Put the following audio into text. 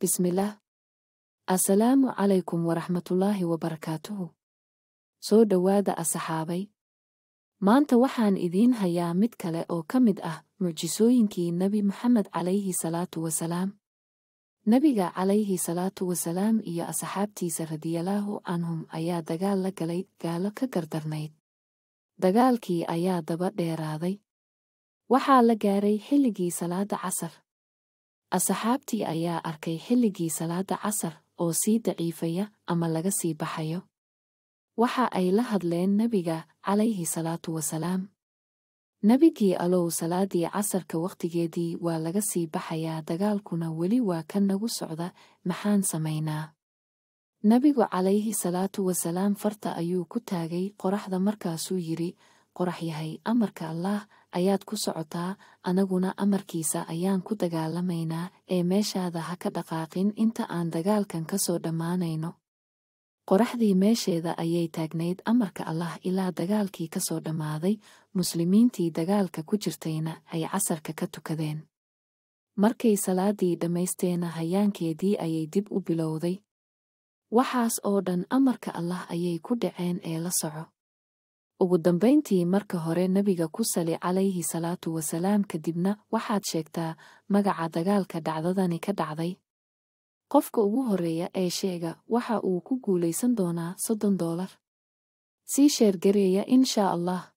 bismillaah assalaamu calaykum waraxmatullaahi wabarakaatuhu soo dhowaada asxaabay. Maanta waxaan idiin hayaa mid kale oo ka mid ah mucjisooyinkii nebi moxamed calayhi salaatu wasalaam nebiga calayhi salaatu wasalaam iyo asxaabtiisa radiyalaahu canhum ayaa dagaal la galay gaalo ka gardarnayd. Dagaalkii ayaa daba dheeraaday. Waxaa la gaaray xilligii salaadda casar asxaabtii ayaa arkay xilligii salaadda casar oo sii daciifaya ama laga sii baxayo. Waxa ay la hadleen nebiga calayhi salaatu wasalaam nebigii alow salaaddii casarka wakhtigeedii waa laga sii baxayaa dagaalkuna weli waa ka nagu socda maxaan samaynaa? Nebigu calayhi salaatu wasalaam farta ayuu ku taagay qoraxda markaasuu yidhi qorax yahay. Amarka allaah ayaad ku socotaa anaguna amarkiisa ayaan ku dagaalamaynaa ee meeshaada ha ka dhaqaaqin inta aan dagaalkan ka soo dhammaanayno. Qoraxdii meesheeda ayay taagnayd amarka allah ilaa dagaalkii ka soo dhammaaday muslimiintii dagaalka ku jirtayna ay casarka ka tukadeen. Markay salaaddii dhammaysteena hayaankeedii ayay dib u bilowday. Waxaas oo dhan amarka allah ayay ku dhaceen ee la soco ugu dambayntii marka hore nebiga ku sali calayhi salaatu wasalaam kadibna waxaad sheegtaa magaca dagaalka dhacdadani ka dhacday. Qofka ugu horreeya ee sheega waxa uu ku guulaysan doonaa soddon doolar sii sheergareeya inshaa allah